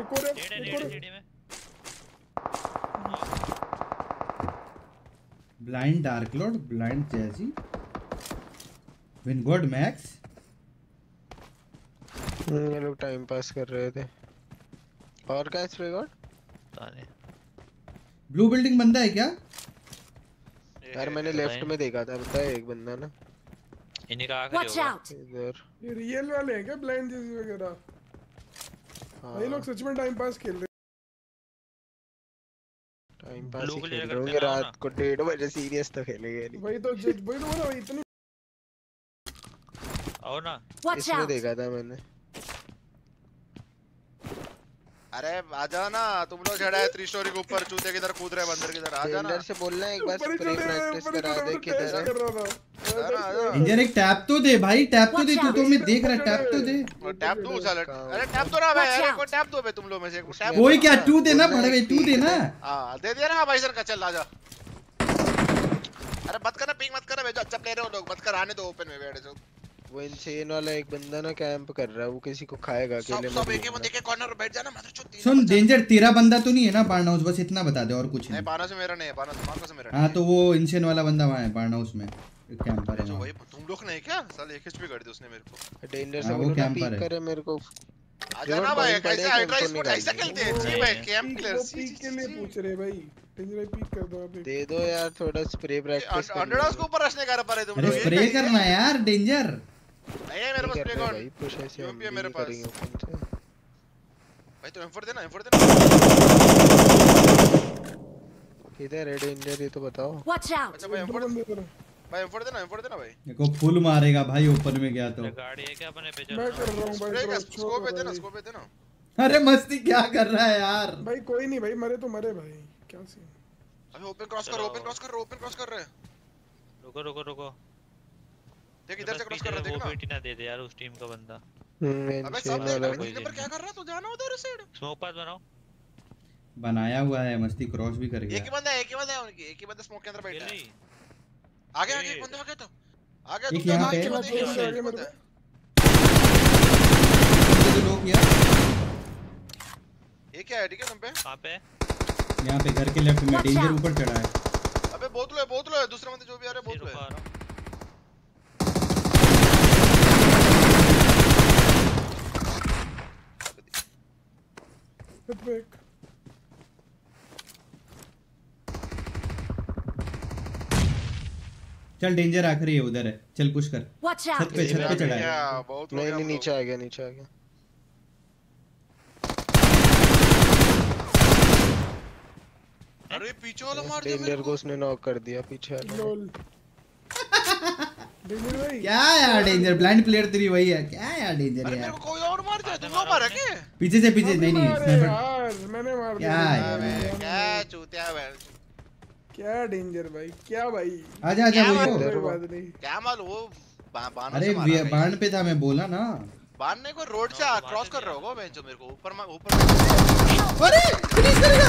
एक और है एक और ब्लाइंड डार्क लॉर्ड ब्लाइंड जैसी विनगॉड मैक्स ये लोग टाइम पास कर रहे थे। और क्या स्प्रे गॉड पता नहीं। ब्लू बिल्डिंग बंदा है क्या? यार मैंने लेफ़्ट में देखा था पता है एक बंदा ना। इन्हीं का आखिरी होगा इधर। ये रियल वाले हैं क्या ब्लाइंड जैसी वगैरह? भाई लोग सच में टाइम पास खेल रहे टाइम पास ही खेल ले रहे हैं होंगे रात को डेढ़ बजे सीरियस तो खेलेंगे हैं नहीं। वही तो वही तो बोला इतनी आओ ना। इसमें देखा था मैंने। अरे आ जाओ ना। तुम लोग चढ़ा है थ्री स्टोरी के ऊपर चूते किधर कूद रहे बंदर किधर? आ जाना से बोलना एक बार स्प्रे प्रैक्टिस करा दे किधर है कर रहा था। आ जाना, आ जाना। इंजर एक टैप तो दे भाई टैप तो दे तू तो मैं देख रहा टैप तो दे। टैप दो साला अरे टैप दो ना भाई अरे. कोई टैप दो बे तुम लोग में से टैप कोई क्या दो तू देना बोलना बड़े तू ठीक देना हाँ दे दिया ना भाई सर का चल आ जा अरे मत करना पिंग मत करना भेजो अच्छा प्लेयर हो लोग मत कर आने दो ओपन में बैठे जो वो इनसेन वाला एक बंदा ना कैंप कर रहा है वो किसी को खाएगा अकेले सब एक घूमना। बंदे के कॉर्नर में बैठ जाना मत छो सुन डेंजर तेरा बंदा तो नहीं है ना बार्न हाउस बस इतना बता दे और कुछ नहीं नहीं। पाना से मेरा नहीं है पाना से पाना से मेरा हाँ। तो वो इंसेन वाला बंदा वहाँ है बार्न हाउस में कैंपर है जो वहाँ। वही तुम लोग नहीं क्या? साले एक एचपी कर दी उसने मेरे को। डेंजर हाँ, से वो बोलो ना कैंपर है। करे मेरे को। आ जाना भाई कैसे हाइड्रा स्पोर्ट ऐसा खेलते हैं। जी भाई कैंप वो पीक के लिए पूछ रहे भाई। कर दो दे दो यार थोड़ा स्प्रे प्रैक्टिस कर अंडरडॉग्स के ऊपर रशने कर पा रहे तुम लोग। स्प्रे करना है यार डेंजर नहीं है मेरे पास कौन भाई पुश ऐसे हम भी मेरे पास ओपन भाई तो एम4 देना एम4 देना किधर है डेंजर ये तो बताओ Watch out! अच्छा भाई दो एम4 बंदे इधर हैं। भाई एम4 देना एम4 देना भाई देखो फुल मारेगा भाई ऊपर में गया तो अरे गाड़ी है क्या अपने पे चल मैं कर रहा हूँ भाई स्कोप पे देना स्कोप पे देना अरे मस्ती क्या कर रहा है यार भाई कोई नहीं भाई मरे तो मरे भाई क्या सीन अबे ओपन क्रॉस कर ओपन क्रॉस कर ओपन क्रॉस कर रहे हैं रुको रुको रुको देख इधर से क्रॉस कर रहा देख ना। पीटी ना दे दे यार उस टीम का बंदा। अबे सामने अबे कोई नीचे पर क्या कर रहा तू जाना उधर साइड स्मोक पास बनाओ। बनाया हुआ है मस्ती क्रॉस भी कर गया। एक ही बंदा है एक ही बंदा है उनकी एक ही बंदा स्मोक के अंदर बैठा है। आगे आगे एक बंदा आ गया तो। आ गया एक तुम यहाँ आगे पे। आगे एक मेरे बंदा। तो लोग किया ये क्या है ठीक है तुम पे? कहाँ पे यहाँ पे घर के लेफ़्ट में डेंजर ऊपर चढ़ा है। अबे बोतलो है बोतलो है दूसरे बंदे जो भी आ रहे हैं बोतलो है। एक चल डेंजर आखिरी है उधर है। चल पुश कर। छत पे छत पे चढ़ा। है नहीं नहीं नीचे आ गया नीचे आ गया। अरे पीछे वाला मार दिया मेरे डेंजर को को। उसने नॉक कर दिया पीछे वाला। लोल डेंजर भाई। क्या यार डेंजर ब्लाइंड प्लेयर तेरी वही है। क्या यार डेंजर अरे मेरे यार को कोई और मार दिया? तुम मारा। क्या पीछे से पीछे। नहीं नहीं। स्नाइपर यार। मैंने मार क्या दिया। है? क्या चूतिया बे क्या डेंजर भाई क्या भाई? आजा आजा कोई बात नहीं। क्या माल वो बाण अरे। बाण पे था मैं बोला ना। बाण ने कोई रोड से हाँ, क्रॉस कर रहा होगा बेंचो मेरे को ऊपर ऊपर अरे फिनिश करेगा